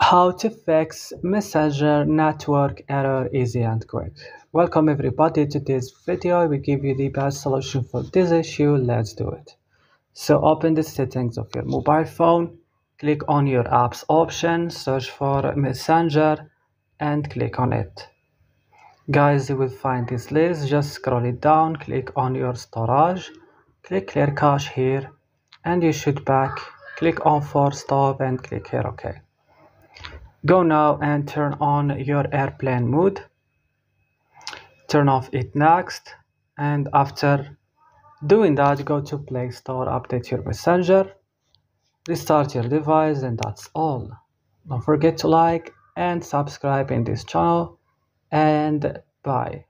How to fix Messenger network error easy and quick. Welcome everybody to this video. We give you the best solution for this issue. Let's do it. So open the settings of your mobile phone, click on your apps option, search for Messenger and click on it. Guys, you will find this list. Just scroll it down, click on your storage, click clear cache here and you should back. Click on force stop and click here OK. Go now and turn on your airplane mode. Turn off it next. And after doing that, go to Play Store, update your messenger, restart your device, and that's all. Don't forget to like and subscribe in this channel. And bye.